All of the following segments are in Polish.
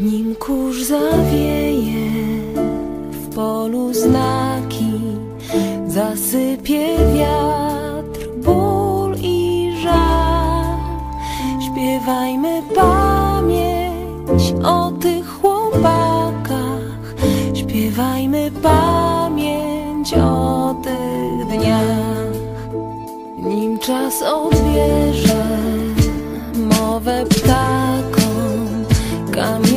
Nim kurz zawieje w polu znaki, zasypie wiatr, ból i żal. Śpiewajmy pamięć o tych chłopakach, śpiewajmy pamięć o tych dniach. Nim czas odbierze mowę ptakom, kamienny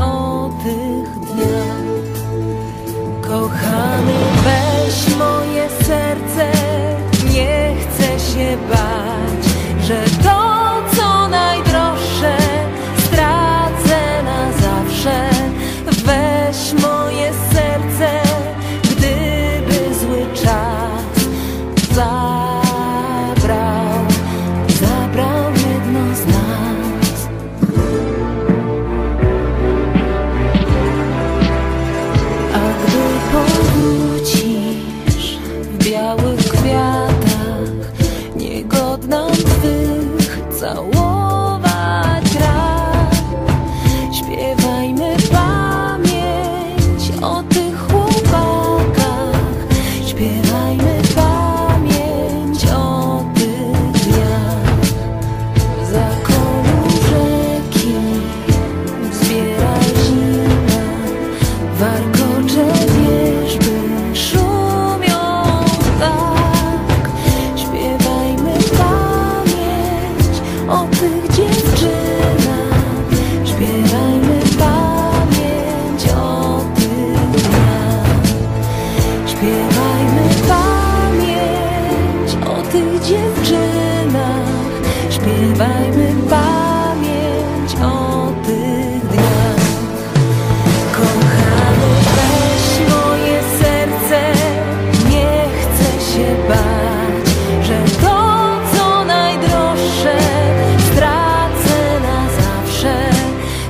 o tych dniach. Śpiewajmy serce, nie chcę się bać, że to, co najdroższe, stracę na zawsze. Weź moje serce, 我。Że to, co najdroższe, stracę na zawsze.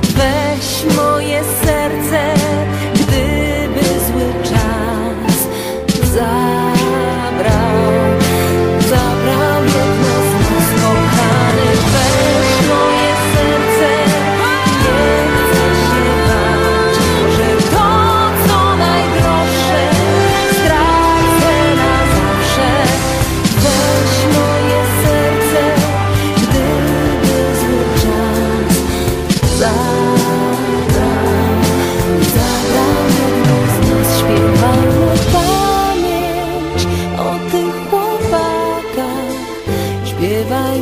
Weź moje serce,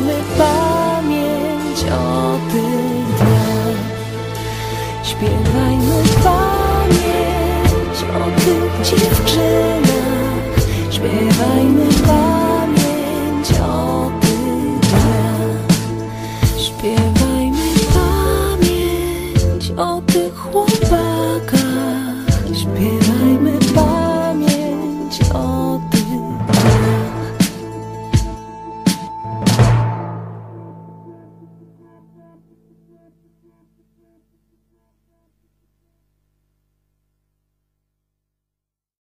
Miejmy pamięć o tych dniach. Śpiewajmy pamięć o tych dziewczynach. Śpiewajmy pamięć o tych dniach. Śpiewajmy pamięć o tych chłopcach.